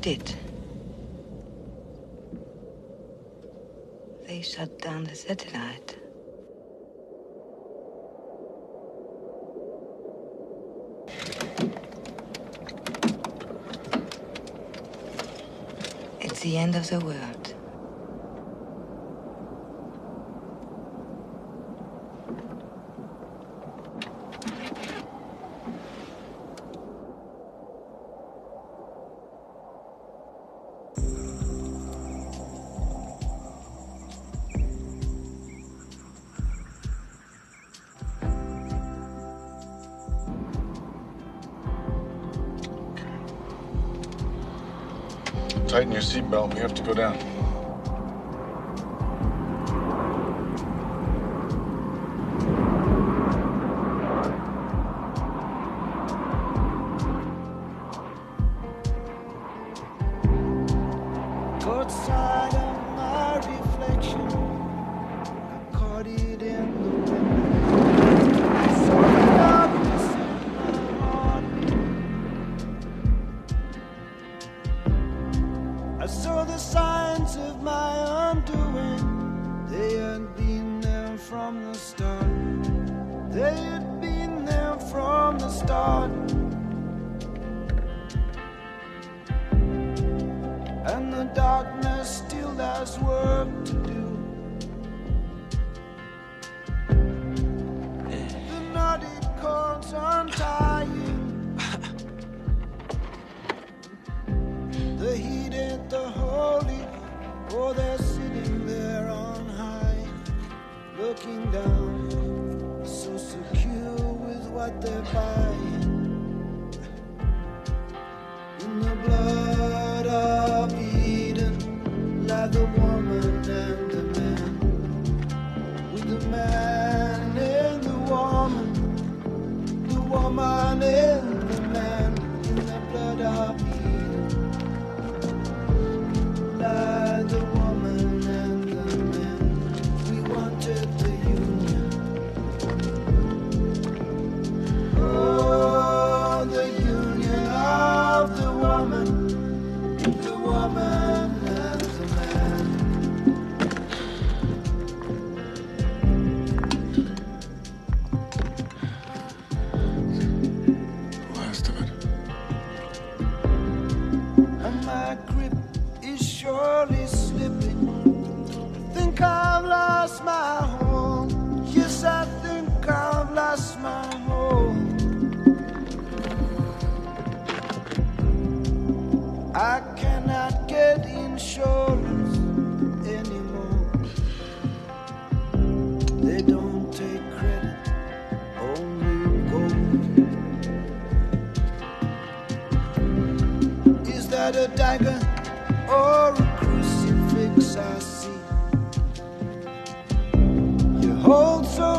did it. They shut down the satellite. It's the end of the world. Tighten your seatbelt. We have to go down. Saw the signs of my undoing. They had been there from the start. They had been there from the start. And the darkness still has work to do. The knotted cords untying. What a dagger or a crucifix I see? You hold so.